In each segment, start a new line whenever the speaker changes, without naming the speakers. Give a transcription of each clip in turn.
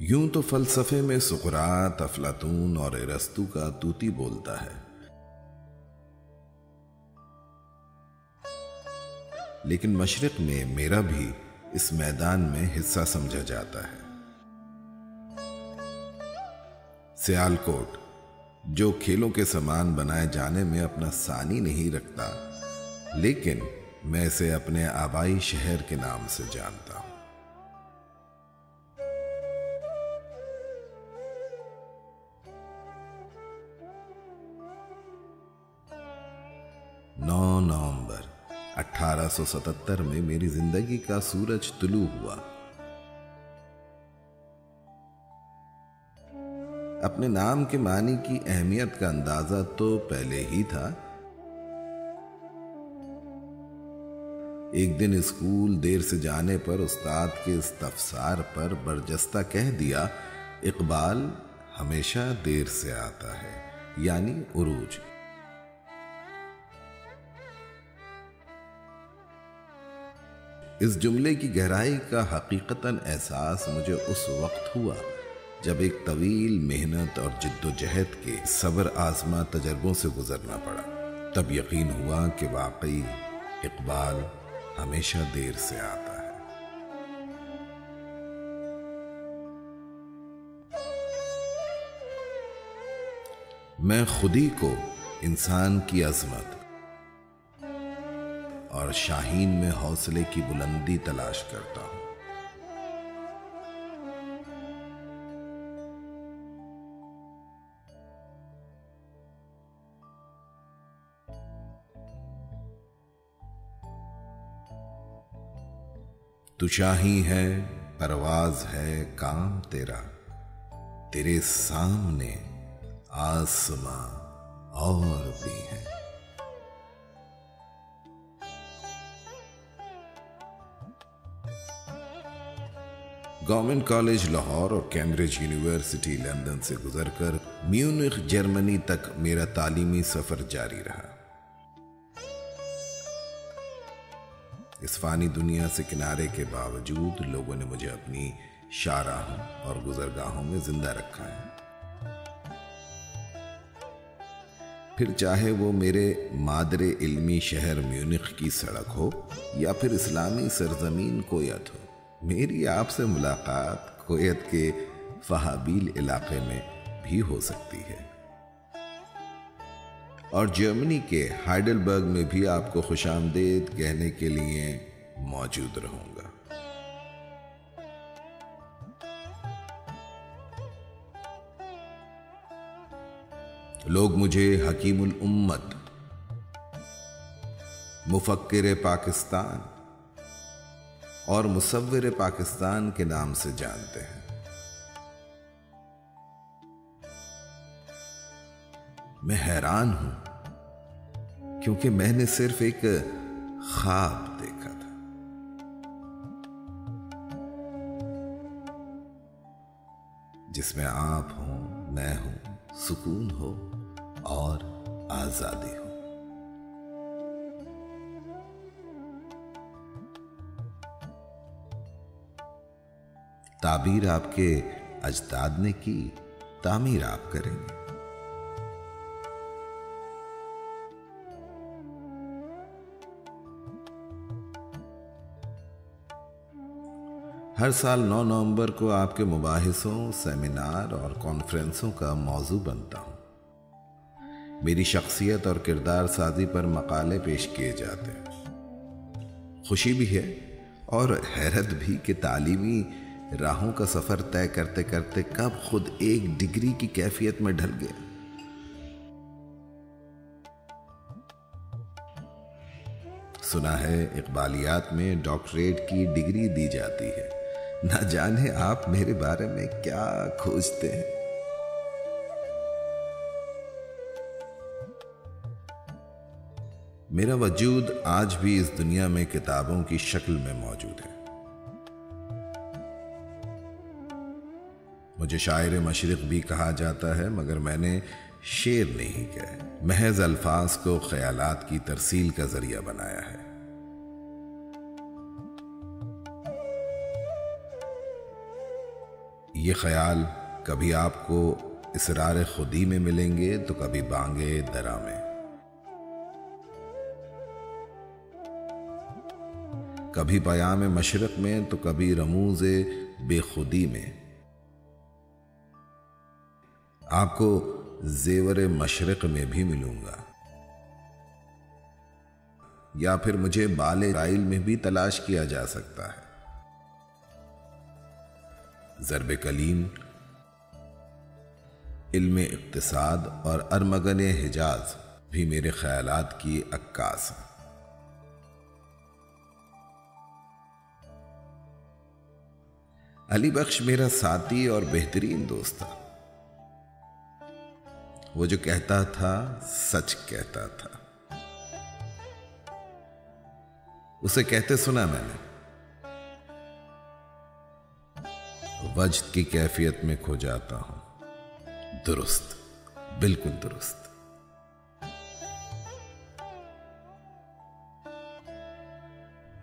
یوں تو فلسفے میں سقرات افلاطون اور ارستو کا توتی بولتا ہے۔ لیکن مشرق میں میرا بھی اس میدان میں حصہ سمجھا جاتا ہے۔ سیال کوٹ جو کھیلوں کے سامان بنائے جانے میں اپنا سانی نہیں رکھتا، لیکن میں اسے اپنے آبائی شہر کے نام سے جانتا ہوں۔ اٹھارہ سو ستتر میں میری زندگی کا سورج طلوع ہوا۔ اپنے نام کے معنی کی اہمیت کا اندازہ تو پہلے ہی تھا۔ ایک دن اسکول دیر سے جانے پر استاد کے استفسار پر برجستہ کہہ دیا، اقبال ہمیشہ دیر سے آتا ہے یعنی عروج۔ اس جملے کی گہرائی کا حقیقتاً احساس مجھے اس وقت ہوا جب ایک طویل محنت اور جد و جہد کے صبر آزما تجربوں سے گزرنا پڑا۔ تب یقین ہوا کہ واقعی اقبال ہمیشہ دیر سے آتا ہے۔ میں خودی کو انسان کی عظمت اور شاہین میں حوصلے کی بلندی تلاش کرتا ہوں۔ تو شاہی ہے، پرواز ہے، کام تیرا۔ تیرے سامنے آسماں اور بھی ہے گورنمنٹ کالج لاہور اور کیمبرج یونیورسٹی لندن سے گزر کر میونخ، جرمنی تک میرا تعلیمی سفر جاری رہا۔ اس فانی دنیا سے کنارے کے باوجود لوگوں نے مجھے اپنی شاہراہوں اور گزرگاہوں میں زندہ رکھا ہے۔ پھر چاہے وہ میرے مادر علمی شہر میونخ کی سڑک ہو یا پھر اسلامی سرزمین کویت ہو میری آپ سے ملاقات کویت کے فہابیل علاقے میں بھی ہو سکتی ہے۔ اور جرمنی کے ہائیڈل برگ میں بھی آپ کو خوش آمدید کہنے کے لیے موجود رہوں گا۔ لوگ مجھے حکیم الامت، مفکر پاکستان اور مصور پاکستان کے نام سے جانتے ہیں۔ میں حیران ہوں، کیونکہ میں نے صرف ایک خواب دیکھا تھا۔ جس میں آپ ہوں، میں ہوں، سکون ہو اور آزادی ہو۔ تعبیر آپ کے اجداد نے کی، تعمیر آپ کریں گے۔ ہر سال نو نومبر کو آپ کے مباحثوں، سیمینار اور کانفرنسوں کا موضوع بنتا ہوں۔ میری شخصیت اور کردار سازی پر مقالے پیش کیے جاتے ہیں۔ خوشی بھی ہے اور حیرت بھی کہ تعلیمی راہوں کا سفر طے کرتے کرتے کب خود ایک ڈگری کی کیفیت میں ڈھل گیا۔ سنا ہے اقبالیات میں ڈاکٹریٹ کی ڈگری دی جاتی ہے۔ نہ جانے آپ میرے بارے میں کیا کھوجتے ہیں۔ میرا وجود آج بھی اس دنیا میں کتابوں کی شکل میں موجود ہے۔ مجھے شاعر مشرق بھی کہا جاتا ہے، مگر میں نے شیر نہیں کہے محض الفاظ کو خیالات کی ترسیل کا ذریعہ بنایا ہے۔ یہ خیال کبھی آپ کو اسرار خودی میں ملیں گے، تو کبھی بانگے درا میں۔ کبھی پیام مشرق میں، تو کبھی رموز بے خودی میں۔ آپ کو زیور مشرق میں بھی ملوں گا۔ یا پھر مجھے بال رائل میں بھی تلاش کیا جا سکتا ہے۔ ضرب کلیم علم اقتصاد اور ارمگن حجاز بھی میرے خیالات کی عکاس ہیں۔ علی بخش میرا ساتھی اور بہترین دوست تھا۔ وہ جو کہتا تھا، سچ کہتا تھا۔ اسے کہتے سنا میں نے۔ وجد کی کیفیت میں کھو جاتا ہوں۔ درست، بالکل درست۔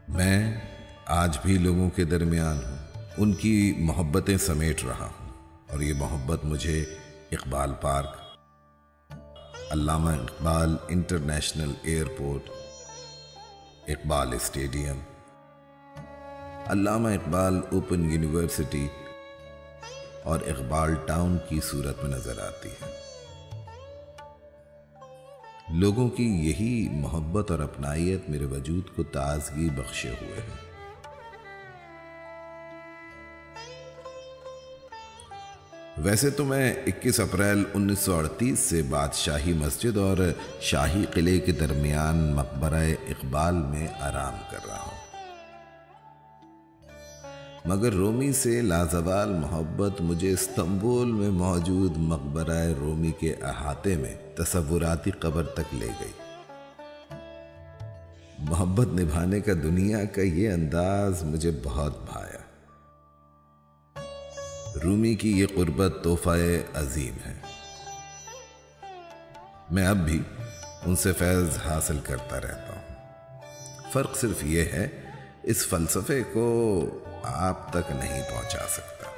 میں آج بھی لوگوں کے درمیان ہوں۔ ان کی محبتیں سمیٹ رہا ہوں۔ اور یہ محبت مجھے Iqbal park Allama Iqbal international airport, Iqbal stadium. Allama Iqbal open university اور اقبال ٹاؤن کی صورت میں نظر آتی ہے لوگوں کی یہی محبت اور اپنائیت میرے وجود کو تازگی بخشے ہوئے ہیں۔ ویسے تو میں اکیس اپریل انیس سو اڑتیس سے بادشاہی مسجد اور شاہی قلعے کے درمیان مقبرہ اقبال میں آرام کر رہا ہوں۔ مگر رومی سے لازوال محبت مجھے استنبول میں موجود مقبرہ رومی کے احاطے میں تصوراتی قبر تک لے گئی۔ محبت نبھانے کا دنیا کا یہ انداز مجھے بہت بھایا۔ رومی کی یہ قربت تحفہ عظیم ہے۔ میں اب بھی ان سے فیض حاصل کرتا رہتا ہوں۔ فرق صرف یہ ہے، اس فلسفے کو آپ تک نہیں پہنچا سکتا۔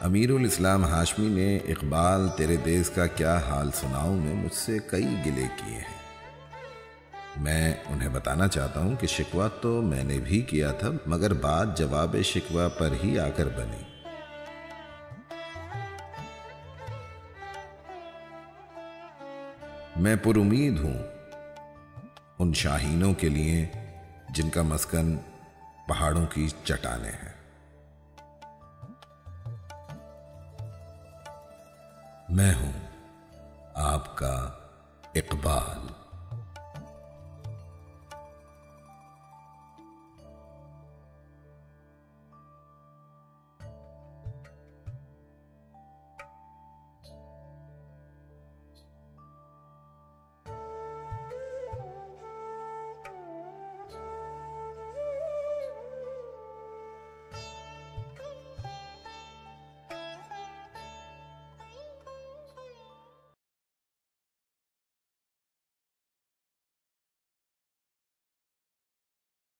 امیر الاسلام ہاشمی نے اقبال تیرے دیس کا کیا حال سناؤں میں مجھ سے کئی گلے کیے ہیں۔ میں انہیں بتانا چاہتا ہوں کہ شکوہ تو میں نے بھی کیا تھا، مگر بات جواب شکوہ پر ہی آ کر بنی۔ میں پر امید ہوں ان شاہینوں کے لیے جن کا مسکن پہاڑوں کی چٹانیں ہیں۔ میں ہوں آپ کا اقبال۔